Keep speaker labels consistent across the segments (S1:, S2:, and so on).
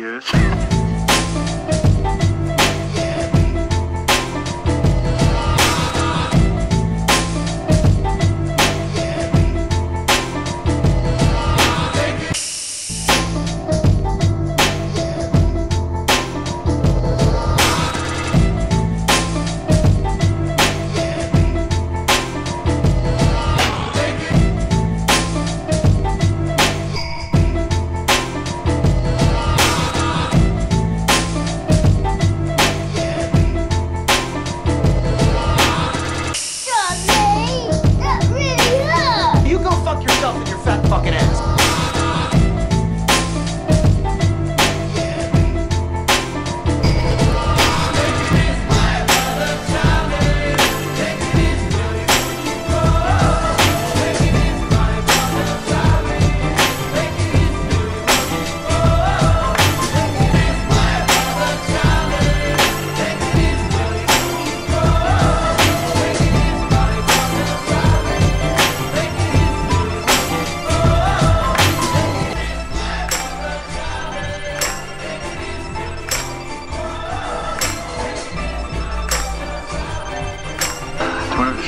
S1: years.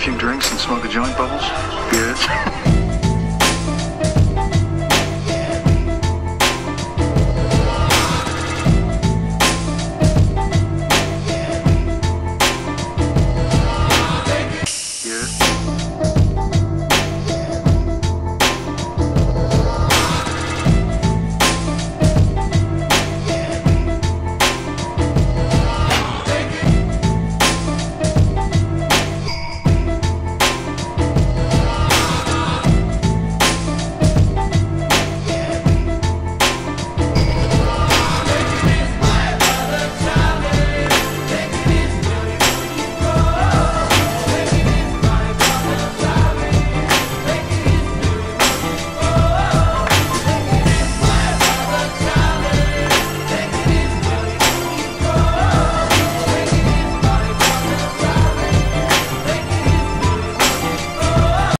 S1: Few drinks and smoke a joint, Bubbles? Yes.